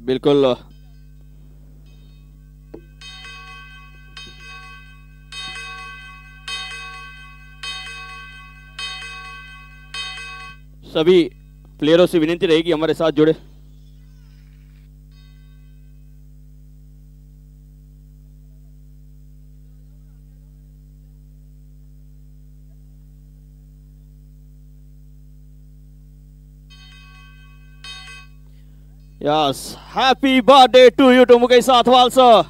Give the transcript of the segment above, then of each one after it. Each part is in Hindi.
बिल्कुल। सभी प्लेयरों से विनती रहेगी हमारे साथ जुड़े। Yes happy birthday to you to Mukesh Sathwal sir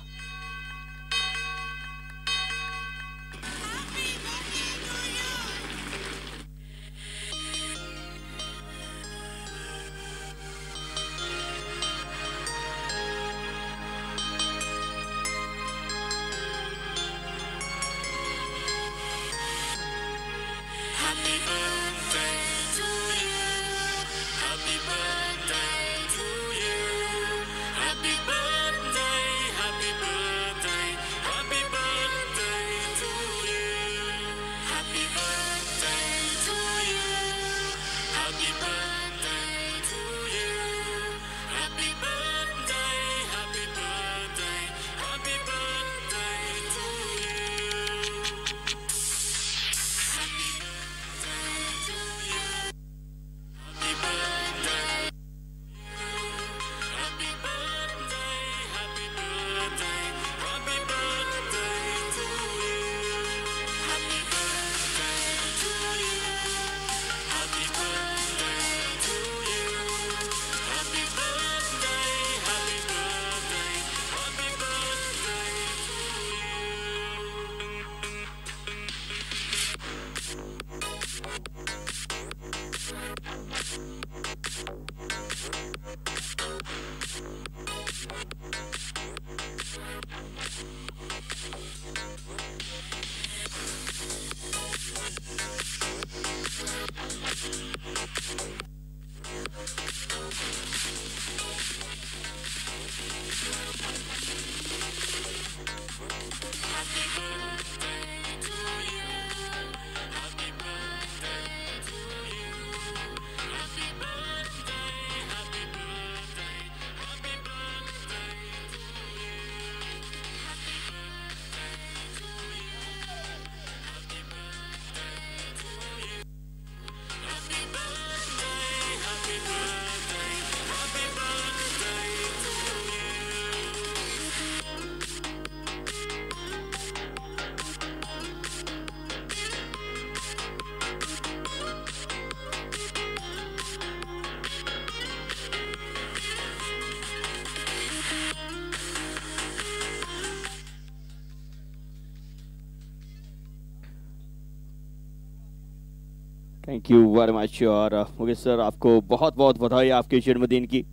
thank you very much और uh, मुकेश सर आपको बहुत बहुत बधाई आपके जन्मदिन की।